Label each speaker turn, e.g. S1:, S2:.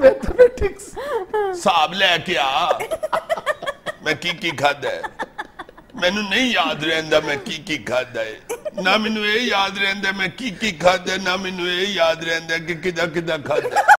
S1: Mathematics
S2: ਹਿਸਾਬ ਲੈ ਕੇ ਆ। ਮੈਂ ਕੀ ਕੀ ਖਾਦਾ ਮੈਨੂੰ ਨਹੀਂ ਯਾਦ ਰਹਿੰਦਾ ਮੈਂ ਕੀ ਕੀ ਖਾਦਾ ਹੈ। ਨਾ ਮੈਨੂੰ ਇਹ ਯਾਦ ਰਹਿੰਦਾ ਮੈਂ ਕੀ ਕੀ ਖਾਦਾ ਨਾ ਮੈਨੂੰ ਇਹ ਯਾਦ ਰਹਿੰਦਾ ਕਿ ਕਿਦਾ ਕਿਦਾ ਖਾਦਾ